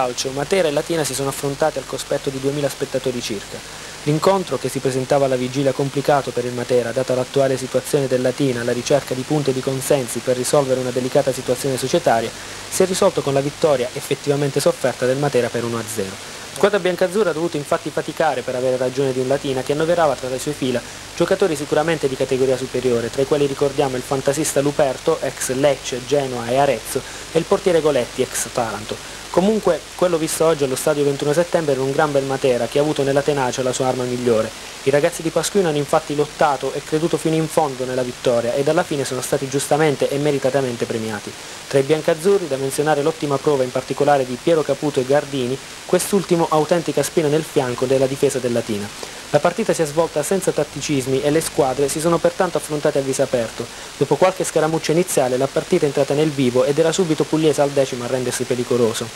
calcio, Matera e Latina si sono affrontati al cospetto di 2000 spettatori circa. L'incontro, che si presentava alla vigilia complicato per il Matera, data l'attuale situazione del Latina alla ricerca di punti e di consensi per risolvere una delicata situazione societaria, si è risolto con la vittoria effettivamente sofferta del Matera per 1-0. Squadra biancazzurra ha dovuto infatti faticare per avere ragione di un Latina che annoverava tra le sue fila giocatori sicuramente di categoria superiore, tra i quali ricordiamo il fantasista Luperto, ex Lecce, Genoa e Arezzo, e il portiere Goletti, ex Taranto. Comunque, quello visto oggi allo stadio 21 settembre era un gran bel Matera che ha avuto nella tenacia la sua arma migliore. I ragazzi di Pasquino hanno infatti lottato e creduto fino in fondo nella vittoria ed alla fine sono stati giustamente e meritatamente premiati. Tra i biancazzurri da menzionare l'ottima prova in particolare di Piero Caputo e Gardini, quest'ultimo autentica spina nel fianco della difesa del Latina. La partita si è svolta senza tatticismi e le squadre si sono pertanto affrontate a viso aperto. Dopo qualche scaramuccia iniziale la partita è entrata nel vivo ed era subito Pugliese al decimo a rendersi pericoloso.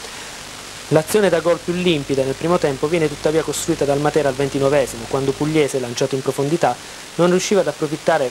L'azione da gol più limpida nel primo tempo viene tuttavia costruita dal Matera al ventinovesimo, quando Pugliese, lanciato in profondità, non riusciva ad approfittare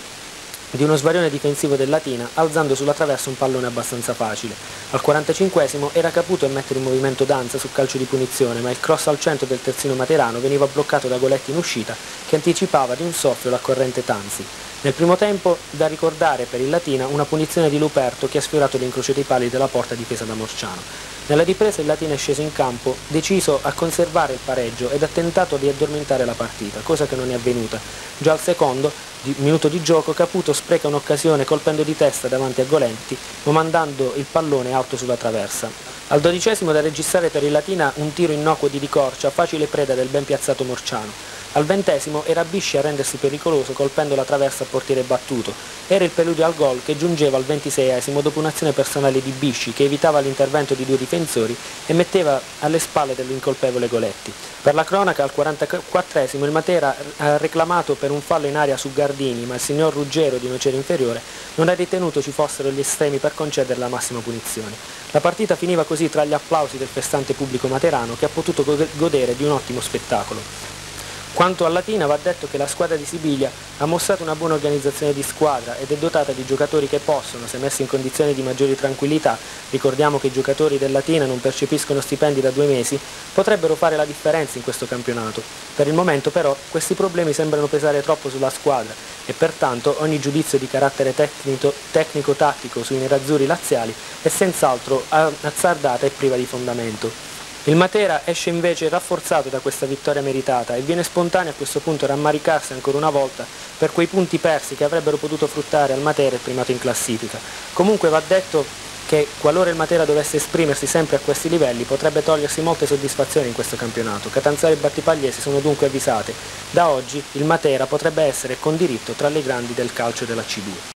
di uno svarione difensivo del Latina, alzando sulla traversa un pallone abbastanza facile. Al 45esimo era Caputo a mettere in movimento Danza su calcio di punizione, ma il cross al centro del terzino materano veniva bloccato da Goletti in uscita, che anticipava di un soffio la corrente Tanzi. Nel primo tempo, da ricordare per il Latina, una punizione di Luperto che ha sfiorato l'incrocio dei pali della porta difesa da Morciano. Nella ripresa il Latina è sceso in campo, deciso a conservare il pareggio ed ha tentato di addormentare la partita, cosa che non è avvenuta. Già al secondo, di, minuto di gioco, Caputo spreca un'occasione colpendo di testa davanti a Golenti, ma mandando il pallone alto sulla traversa. Al dodicesimo da registrare per il Latina un tiro innocuo di Ricorcia, facile preda del ben piazzato Morciano. Al ventesimo era Bisci a rendersi pericoloso colpendo la traversa a portiere battuto. Era il preludio al gol che giungeva al ventiseiesimo dopo un'azione personale di Bisci che evitava l'intervento di due difensori e metteva alle spalle dell'incolpevole Goletti. Per la cronaca al 44esimo il Matera ha reclamato per un fallo in aria su Gardini ma il signor Ruggero di Nocera Inferiore non ha ritenuto ci fossero gli estremi per concedere la massima punizione. La partita finiva così tra gli applausi del festante pubblico materano che ha potuto godere di un ottimo spettacolo. Quanto al Latina va detto che la squadra di Sibiglia ha mostrato una buona organizzazione di squadra ed è dotata di giocatori che possono, se messi in condizioni di maggiori tranquillità, ricordiamo che i giocatori del Latina non percepiscono stipendi da due mesi, potrebbero fare la differenza in questo campionato. Per il momento però questi problemi sembrano pesare troppo sulla squadra e pertanto ogni giudizio di carattere tecnico-tattico sui nerazzurri laziali è senz'altro azzardata e priva di fondamento. Il Matera esce invece rafforzato da questa vittoria meritata e viene spontaneo a questo punto rammaricarsi ancora una volta per quei punti persi che avrebbero potuto fruttare al Matera il primato in classifica. Comunque va detto che qualora il Matera dovesse esprimersi sempre a questi livelli potrebbe togliersi molte soddisfazioni in questo campionato. Catanzaro e Battipagliesi sono dunque avvisate. Da oggi il Matera potrebbe essere con diritto tra le grandi del calcio della C2.